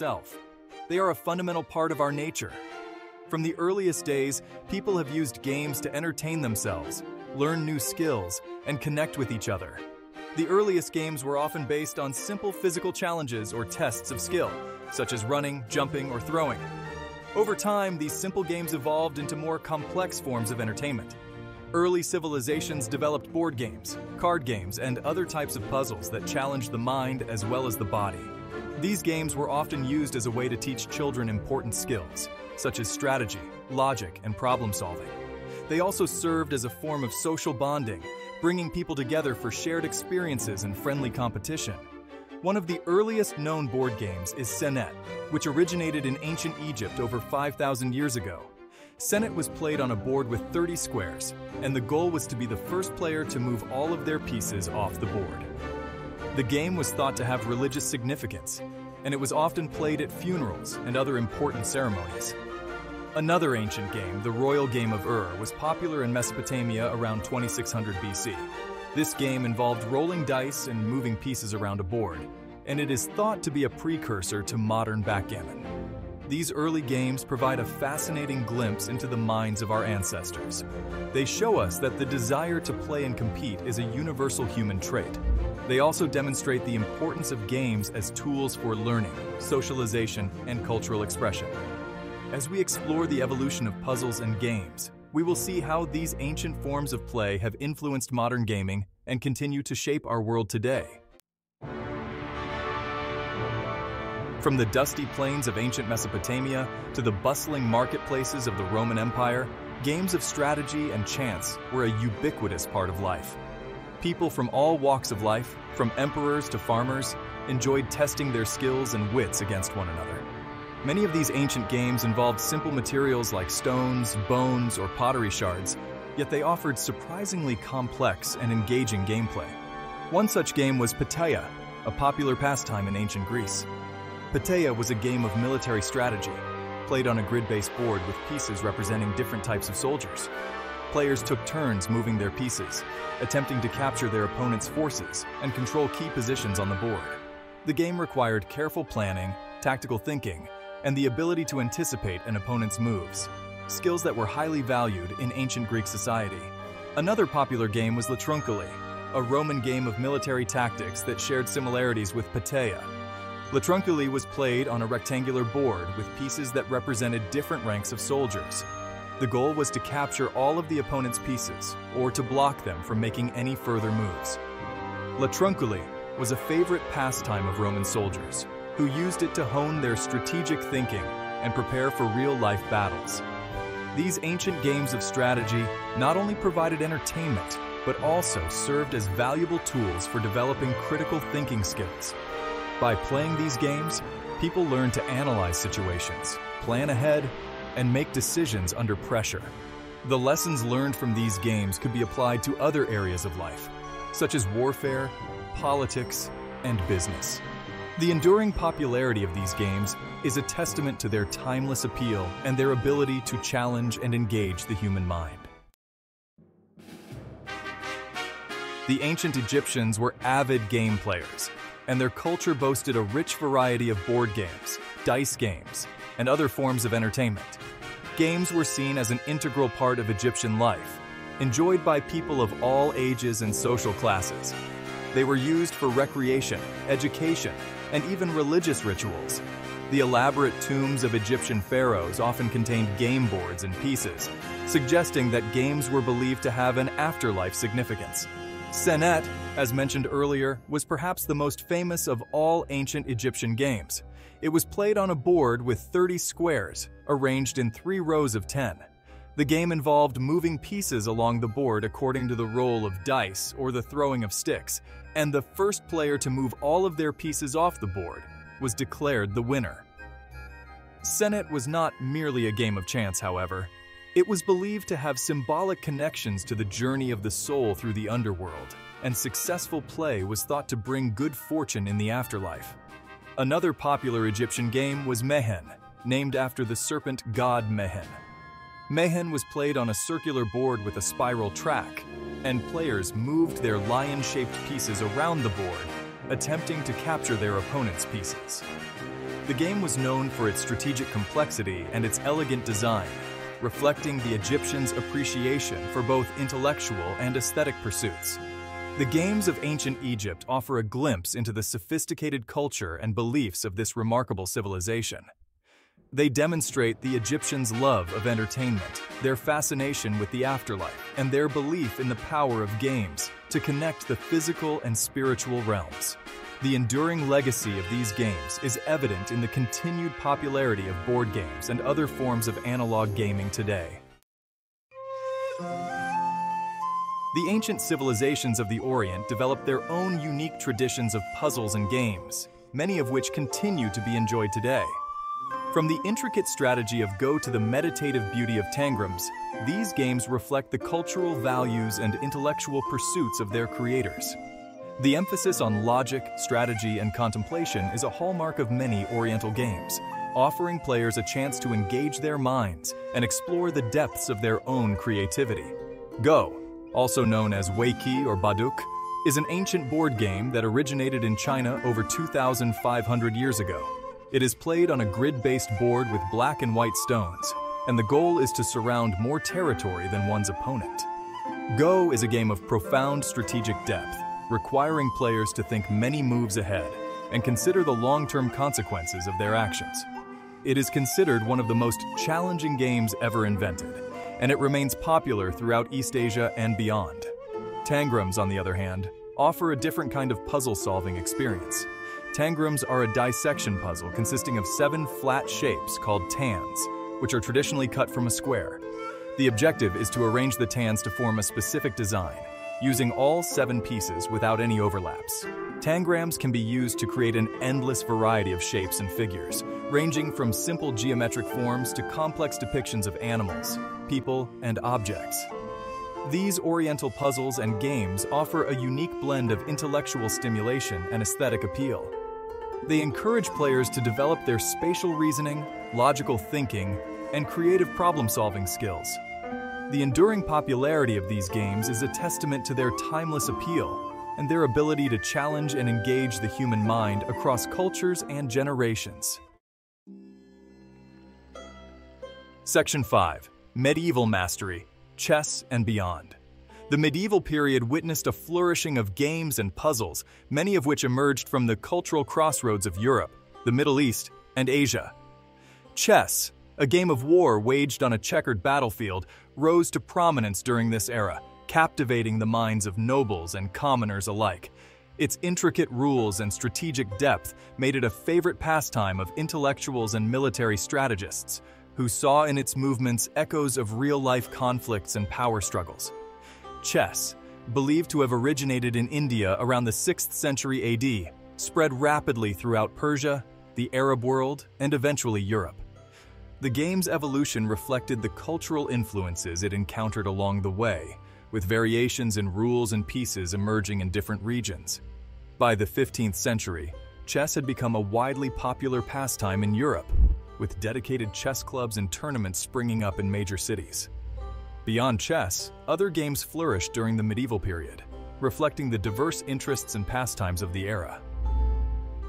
itself. They are a fundamental part of our nature. From the earliest days, people have used games to entertain themselves, learn new skills, and connect with each other. The earliest games were often based on simple physical challenges or tests of skill, such as running, jumping, or throwing. Over time, these simple games evolved into more complex forms of entertainment. Early civilizations developed board games, card games, and other types of puzzles that challenged the mind as well as the body. These games were often used as a way to teach children important skills, such as strategy, logic, and problem solving. They also served as a form of social bonding, bringing people together for shared experiences and friendly competition. One of the earliest known board games is Senet, which originated in ancient Egypt over 5,000 years ago. Senet was played on a board with 30 squares, and the goal was to be the first player to move all of their pieces off the board. The game was thought to have religious significance, and it was often played at funerals and other important ceremonies. Another ancient game, the Royal Game of Ur, was popular in Mesopotamia around 2600 BC. This game involved rolling dice and moving pieces around a board, and it is thought to be a precursor to modern backgammon. These early games provide a fascinating glimpse into the minds of our ancestors. They show us that the desire to play and compete is a universal human trait. They also demonstrate the importance of games as tools for learning, socialization, and cultural expression. As we explore the evolution of puzzles and games, we will see how these ancient forms of play have influenced modern gaming and continue to shape our world today. From the dusty plains of ancient Mesopotamia to the bustling marketplaces of the Roman Empire, games of strategy and chance were a ubiquitous part of life. People from all walks of life, from emperors to farmers, enjoyed testing their skills and wits against one another. Many of these ancient games involved simple materials like stones, bones, or pottery shards, yet they offered surprisingly complex and engaging gameplay. One such game was Petteia, a popular pastime in ancient Greece. Petteia was a game of military strategy, played on a grid-based board with pieces representing different types of soldiers. Players took turns moving their pieces, attempting to capture their opponent's forces and control key positions on the board. The game required careful planning, tactical thinking, and the ability to anticipate an opponent's moves, skills that were highly valued in ancient Greek society. Another popular game was Latrunculi, a Roman game of military tactics that shared similarities with Petteia, Latrunculi was played on a rectangular board with pieces that represented different ranks of soldiers. The goal was to capture all of the opponent's pieces, or to block them from making any further moves. Latrunculi was a favorite pastime of Roman soldiers, who used it to hone their strategic thinking and prepare for real-life battles. These ancient games of strategy not only provided entertainment, but also served as valuable tools for developing critical thinking skills by playing these games, people learn to analyze situations, plan ahead, and make decisions under pressure. The lessons learned from these games could be applied to other areas of life, such as warfare, politics, and business. The enduring popularity of these games is a testament to their timeless appeal and their ability to challenge and engage the human mind. The ancient Egyptians were avid game players, and their culture boasted a rich variety of board games, dice games, and other forms of entertainment. Games were seen as an integral part of Egyptian life, enjoyed by people of all ages and social classes. They were used for recreation, education, and even religious rituals. The elaborate tombs of Egyptian pharaohs often contained game boards and pieces, suggesting that games were believed to have an afterlife significance. Senet, as mentioned earlier, was perhaps the most famous of all ancient Egyptian games. It was played on a board with 30 squares, arranged in three rows of 10. The game involved moving pieces along the board according to the roll of dice or the throwing of sticks, and the first player to move all of their pieces off the board was declared the winner. Senet was not merely a game of chance, however. It was believed to have symbolic connections to the journey of the soul through the underworld, and successful play was thought to bring good fortune in the afterlife. Another popular Egyptian game was Mehen, named after the serpent god Mehen. Mehen was played on a circular board with a spiral track, and players moved their lion-shaped pieces around the board, attempting to capture their opponent's pieces. The game was known for its strategic complexity and its elegant design, reflecting the Egyptians' appreciation for both intellectual and aesthetic pursuits. The games of ancient Egypt offer a glimpse into the sophisticated culture and beliefs of this remarkable civilization. They demonstrate the Egyptians' love of entertainment, their fascination with the afterlife, and their belief in the power of games to connect the physical and spiritual realms. The enduring legacy of these games is evident in the continued popularity of board games and other forms of analog gaming today. The ancient civilizations of the Orient developed their own unique traditions of puzzles and games, many of which continue to be enjoyed today. From the intricate strategy of Go to the meditative beauty of Tangrams, these games reflect the cultural values and intellectual pursuits of their creators. The emphasis on logic, strategy, and contemplation is a hallmark of many Oriental games, offering players a chance to engage their minds and explore the depths of their own creativity. Go, also known as Weiqi or Baduk, is an ancient board game that originated in China over 2,500 years ago. It is played on a grid-based board with black and white stones, and the goal is to surround more territory than one's opponent. Go is a game of profound strategic depth, requiring players to think many moves ahead and consider the long-term consequences of their actions. It is considered one of the most challenging games ever invented, and it remains popular throughout East Asia and beyond. Tangrams, on the other hand, offer a different kind of puzzle-solving experience. Tangrams are a dissection puzzle consisting of seven flat shapes called tans, which are traditionally cut from a square. The objective is to arrange the tans to form a specific design, using all seven pieces without any overlaps. Tangrams can be used to create an endless variety of shapes and figures, ranging from simple geometric forms to complex depictions of animals, people, and objects. These Oriental puzzles and games offer a unique blend of intellectual stimulation and aesthetic appeal. They encourage players to develop their spatial reasoning, logical thinking, and creative problem-solving skills. The enduring popularity of these games is a testament to their timeless appeal and their ability to challenge and engage the human mind across cultures and generations. Section 5. Medieval Mastery, Chess and Beyond. The medieval period witnessed a flourishing of games and puzzles, many of which emerged from the cultural crossroads of Europe, the Middle East, and Asia. Chess, a game of war waged on a checkered battlefield, rose to prominence during this era, captivating the minds of nobles and commoners alike. Its intricate rules and strategic depth made it a favorite pastime of intellectuals and military strategists, who saw in its movements echoes of real-life conflicts and power struggles. Chess, believed to have originated in India around the 6th century AD, spread rapidly throughout Persia, the Arab world, and eventually Europe. The game's evolution reflected the cultural influences it encountered along the way, with variations in rules and pieces emerging in different regions. By the 15th century, chess had become a widely popular pastime in Europe, with dedicated chess clubs and tournaments springing up in major cities. Beyond chess, other games flourished during the medieval period, reflecting the diverse interests and pastimes of the era.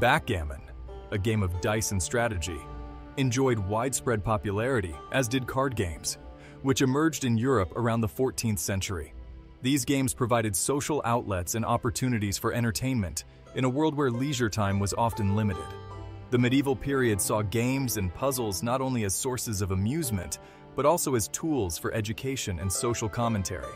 Backgammon, a game of dice and strategy, enjoyed widespread popularity, as did card games, which emerged in Europe around the 14th century. These games provided social outlets and opportunities for entertainment in a world where leisure time was often limited. The medieval period saw games and puzzles not only as sources of amusement, but also as tools for education and social commentary.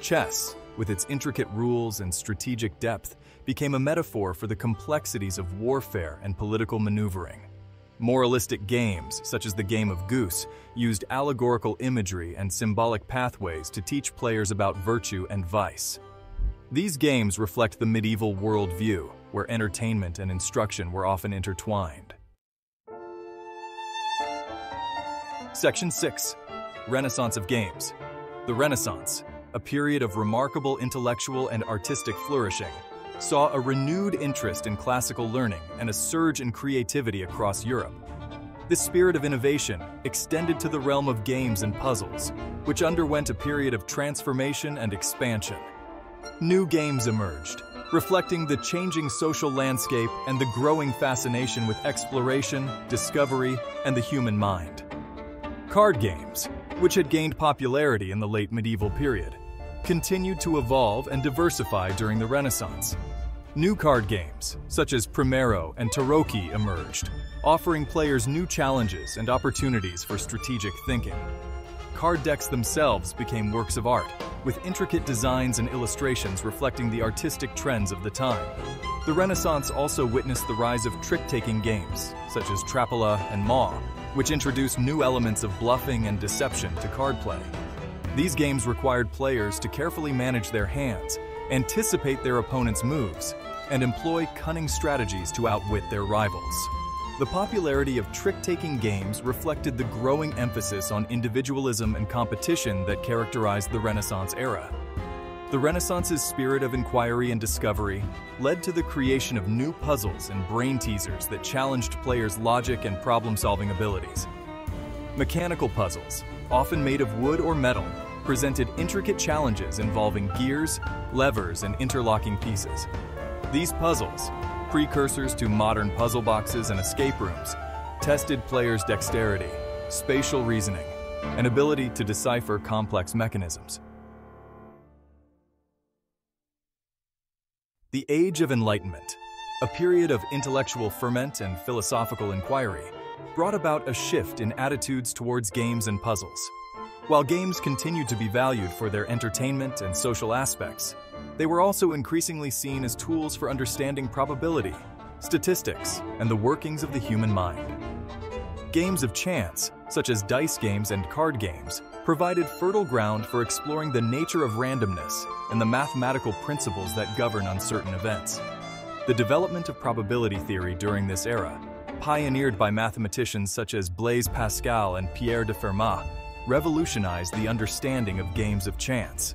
Chess, with its intricate rules and strategic depth, became a metaphor for the complexities of warfare and political maneuvering. Moralistic games, such as the game of Goose, used allegorical imagery and symbolic pathways to teach players about virtue and vice. These games reflect the medieval worldview, where entertainment and instruction were often intertwined. Section 6. Renaissance of Games. The Renaissance, a period of remarkable intellectual and artistic flourishing, saw a renewed interest in classical learning and a surge in creativity across Europe. This spirit of innovation extended to the realm of games and puzzles, which underwent a period of transformation and expansion. New games emerged, reflecting the changing social landscape and the growing fascination with exploration, discovery, and the human mind. Card games, which had gained popularity in the late medieval period, continued to evolve and diversify during the Renaissance. New card games, such as Primero and Tarocchi, emerged, offering players new challenges and opportunities for strategic thinking. Card decks themselves became works of art, with intricate designs and illustrations reflecting the artistic trends of the time. The Renaissance also witnessed the rise of trick-taking games, such as Trappola and Maw, which introduced new elements of bluffing and deception to card play. These games required players to carefully manage their hands, anticipate their opponent's moves, and employ cunning strategies to outwit their rivals. The popularity of trick-taking games reflected the growing emphasis on individualism and competition that characterized the Renaissance era. The Renaissance's spirit of inquiry and discovery led to the creation of new puzzles and brain teasers that challenged players' logic and problem-solving abilities. Mechanical puzzles, often made of wood or metal, presented intricate challenges involving gears, levers, and interlocking pieces. These puzzles, precursors to modern puzzle boxes and escape rooms, tested players' dexterity, spatial reasoning, and ability to decipher complex mechanisms. The Age of Enlightenment, a period of intellectual ferment and philosophical inquiry, brought about a shift in attitudes towards games and puzzles. While games continued to be valued for their entertainment and social aspects, they were also increasingly seen as tools for understanding probability, statistics, and the workings of the human mind. Games of chance, such as dice games and card games, provided fertile ground for exploring the nature of randomness and the mathematical principles that govern uncertain events. The development of probability theory during this era, pioneered by mathematicians such as Blaise Pascal and Pierre de Fermat, revolutionized the understanding of games of chance.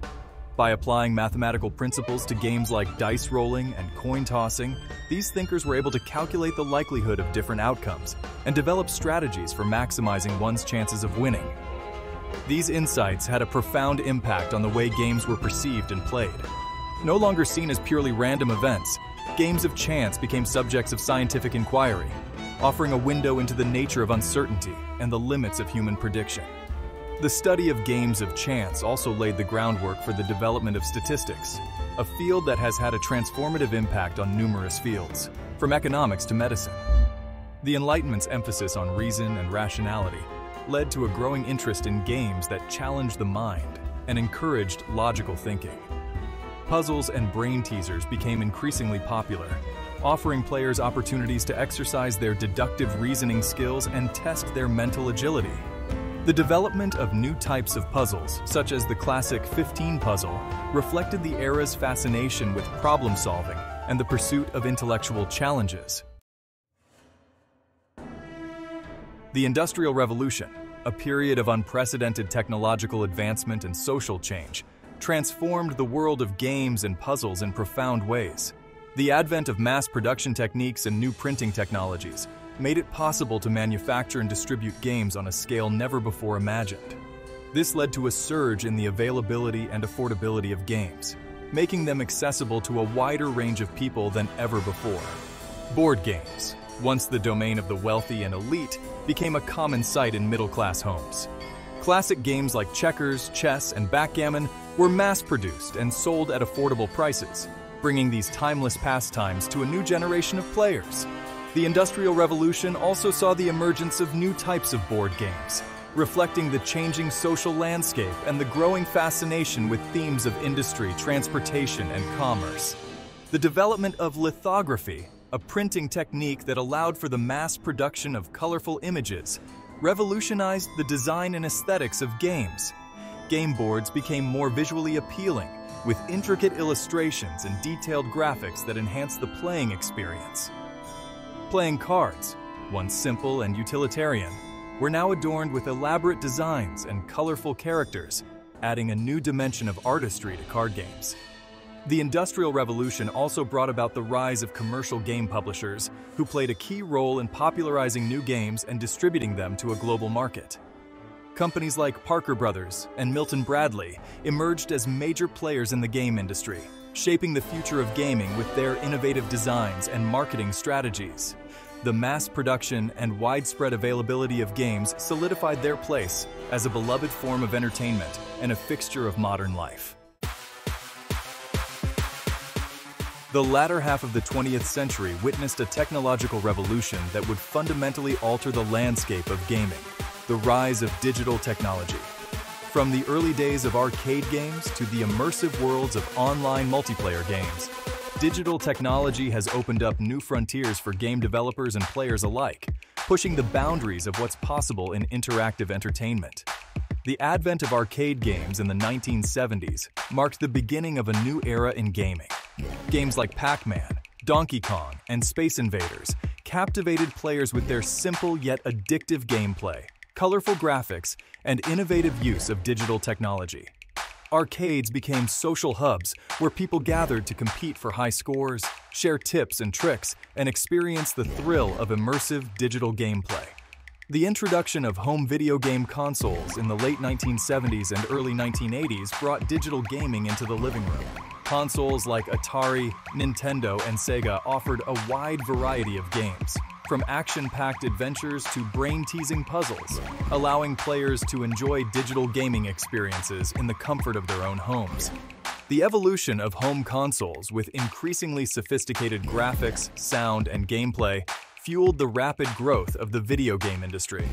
By applying mathematical principles to games like dice rolling and coin tossing, these thinkers were able to calculate the likelihood of different outcomes and develop strategies for maximizing one's chances of winning. These insights had a profound impact on the way games were perceived and played. No longer seen as purely random events, games of chance became subjects of scientific inquiry, offering a window into the nature of uncertainty and the limits of human prediction. The study of games of chance also laid the groundwork for the development of statistics, a field that has had a transformative impact on numerous fields, from economics to medicine. The Enlightenment's emphasis on reason and rationality led to a growing interest in games that challenged the mind and encouraged logical thinking. Puzzles and brain teasers became increasingly popular, offering players opportunities to exercise their deductive reasoning skills and test their mental agility. The development of new types of puzzles, such as the classic 15 puzzle, reflected the era's fascination with problem solving and the pursuit of intellectual challenges. The Industrial Revolution, a period of unprecedented technological advancement and social change, transformed the world of games and puzzles in profound ways. The advent of mass production techniques and new printing technologies made it possible to manufacture and distribute games on a scale never before imagined. This led to a surge in the availability and affordability of games, making them accessible to a wider range of people than ever before. Board games, once the domain of the wealthy and elite, became a common sight in middle-class homes. Classic games like checkers, chess, and backgammon were mass-produced and sold at affordable prices, bringing these timeless pastimes to a new generation of players. The Industrial Revolution also saw the emergence of new types of board games, reflecting the changing social landscape and the growing fascination with themes of industry, transportation, and commerce. The development of lithography, a printing technique that allowed for the mass production of colorful images, revolutionized the design and aesthetics of games. Game boards became more visually appealing, with intricate illustrations and detailed graphics that enhanced the playing experience. Playing cards, once simple and utilitarian, were now adorned with elaborate designs and colorful characters, adding a new dimension of artistry to card games. The Industrial Revolution also brought about the rise of commercial game publishers, who played a key role in popularizing new games and distributing them to a global market. Companies like Parker Brothers and Milton Bradley emerged as major players in the game industry, shaping the future of gaming with their innovative designs and marketing strategies. The mass production and widespread availability of games solidified their place as a beloved form of entertainment and a fixture of modern life. The latter half of the 20th century witnessed a technological revolution that would fundamentally alter the landscape of gaming, the rise of digital technology. From the early days of arcade games to the immersive worlds of online multiplayer games, digital technology has opened up new frontiers for game developers and players alike, pushing the boundaries of what's possible in interactive entertainment. The advent of arcade games in the 1970s marked the beginning of a new era in gaming. Games like Pac-Man, Donkey Kong, and Space Invaders captivated players with their simple yet addictive gameplay, colorful graphics, and innovative use of digital technology. Arcades became social hubs where people gathered to compete for high scores, share tips and tricks, and experience the thrill of immersive digital gameplay. The introduction of home video game consoles in the late 1970s and early 1980s brought digital gaming into the living room. Consoles like Atari, Nintendo, and Sega offered a wide variety of games, from action-packed adventures to brain-teasing puzzles, allowing players to enjoy digital gaming experiences in the comfort of their own homes. The evolution of home consoles with increasingly sophisticated graphics, sound, and gameplay fueled the rapid growth of the video game industry.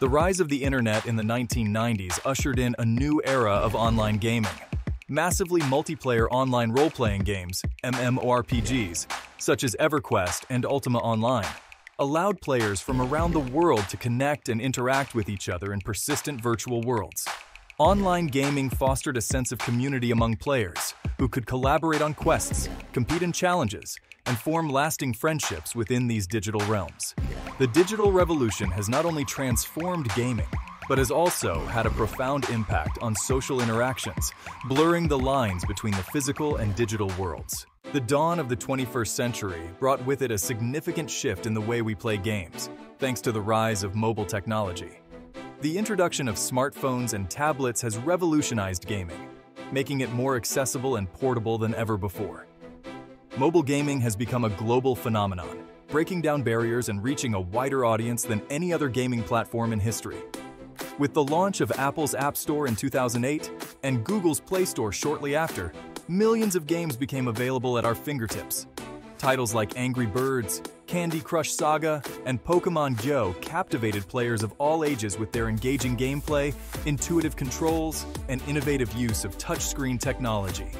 The rise of the internet in the 1990s ushered in a new era of online gaming. Massively multiplayer online role-playing games, MMORPGs, such as EverQuest and Ultima Online, allowed players from around the world to connect and interact with each other in persistent virtual worlds. Online gaming fostered a sense of community among players, who could collaborate on quests, compete in challenges, and form lasting friendships within these digital realms. The digital revolution has not only transformed gaming, but has also had a profound impact on social interactions, blurring the lines between the physical and digital worlds. The dawn of the 21st century brought with it a significant shift in the way we play games, thanks to the rise of mobile technology. The introduction of smartphones and tablets has revolutionized gaming, making it more accessible and portable than ever before. Mobile gaming has become a global phenomenon, breaking down barriers and reaching a wider audience than any other gaming platform in history. With the launch of Apple's App Store in 2008 and Google's Play Store shortly after, millions of games became available at our fingertips. Titles like Angry Birds, Candy Crush Saga, and Pokemon Go captivated players of all ages with their engaging gameplay, intuitive controls, and innovative use of touchscreen technology.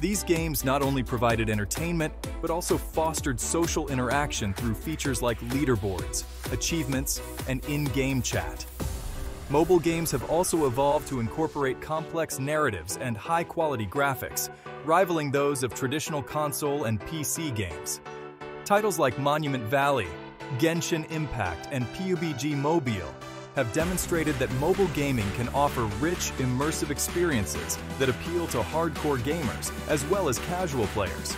These games not only provided entertainment, but also fostered social interaction through features like leaderboards, achievements, and in-game chat. Mobile games have also evolved to incorporate complex narratives and high-quality graphics, rivaling those of traditional console and PC games. Titles like Monument Valley, Genshin Impact, and PUBG Mobile have demonstrated that mobile gaming can offer rich, immersive experiences that appeal to hardcore gamers as well as casual players.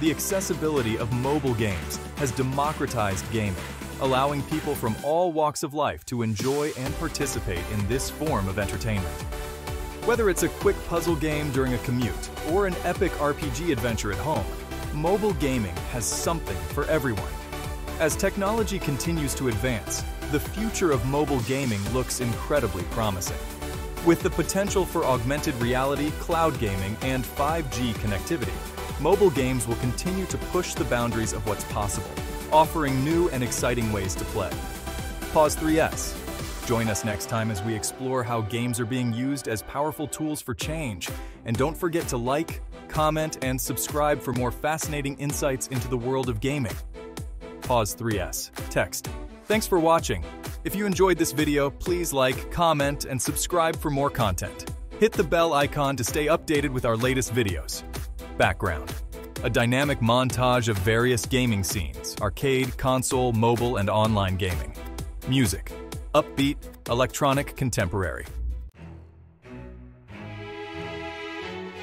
The accessibility of mobile games has democratized gaming, allowing people from all walks of life to enjoy and participate in this form of entertainment. Whether it's a quick puzzle game during a commute or an epic RPG adventure at home, mobile gaming has something for everyone. As technology continues to advance, the future of mobile gaming looks incredibly promising. With the potential for augmented reality, cloud gaming, and 5G connectivity, mobile games will continue to push the boundaries of what's possible, offering new and exciting ways to play. Pause 3S. Join us next time as we explore how games are being used as powerful tools for change. And don't forget to like, comment, and subscribe for more fascinating insights into the world of gaming. Pause 3S. Text. Thanks for watching. If you enjoyed this video, please like, comment, and subscribe for more content. Hit the bell icon to stay updated with our latest videos. Background a dynamic montage of various gaming scenes arcade, console, mobile, and online gaming. Music upbeat, electronic, contemporary.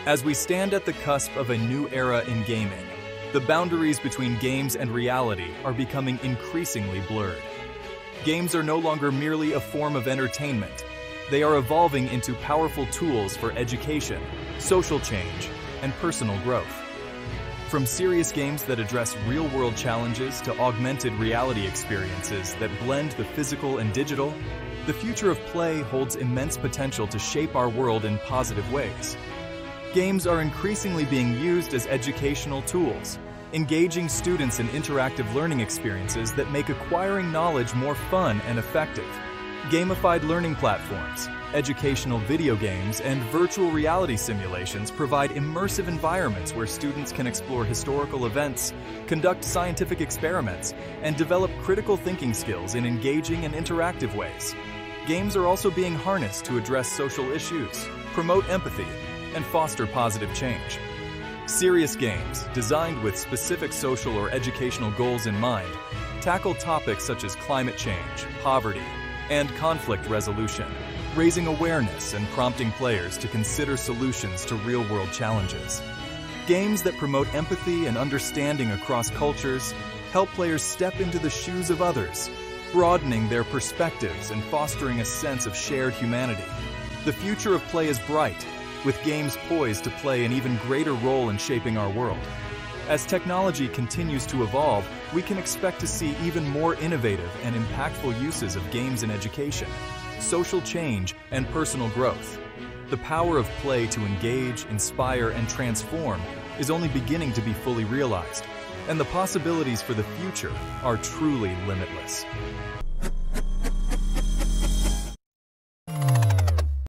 As we stand at the cusp of a new era in gaming, the boundaries between games and reality are becoming increasingly blurred. Games are no longer merely a form of entertainment. They are evolving into powerful tools for education, social change, and personal growth. From serious games that address real-world challenges to augmented reality experiences that blend the physical and digital, the future of play holds immense potential to shape our world in positive ways. Games are increasingly being used as educational tools, engaging students in interactive learning experiences that make acquiring knowledge more fun and effective. Gamified learning platforms, educational video games, and virtual reality simulations provide immersive environments where students can explore historical events, conduct scientific experiments, and develop critical thinking skills in engaging and interactive ways. Games are also being harnessed to address social issues, promote empathy, and foster positive change. Serious games, designed with specific social or educational goals in mind, tackle topics such as climate change, poverty, and conflict resolution, raising awareness and prompting players to consider solutions to real-world challenges. Games that promote empathy and understanding across cultures help players step into the shoes of others, broadening their perspectives and fostering a sense of shared humanity. The future of play is bright, with games poised to play an even greater role in shaping our world. As technology continues to evolve, we can expect to see even more innovative and impactful uses of games in education, social change, and personal growth. The power of play to engage, inspire, and transform is only beginning to be fully realized, and the possibilities for the future are truly limitless.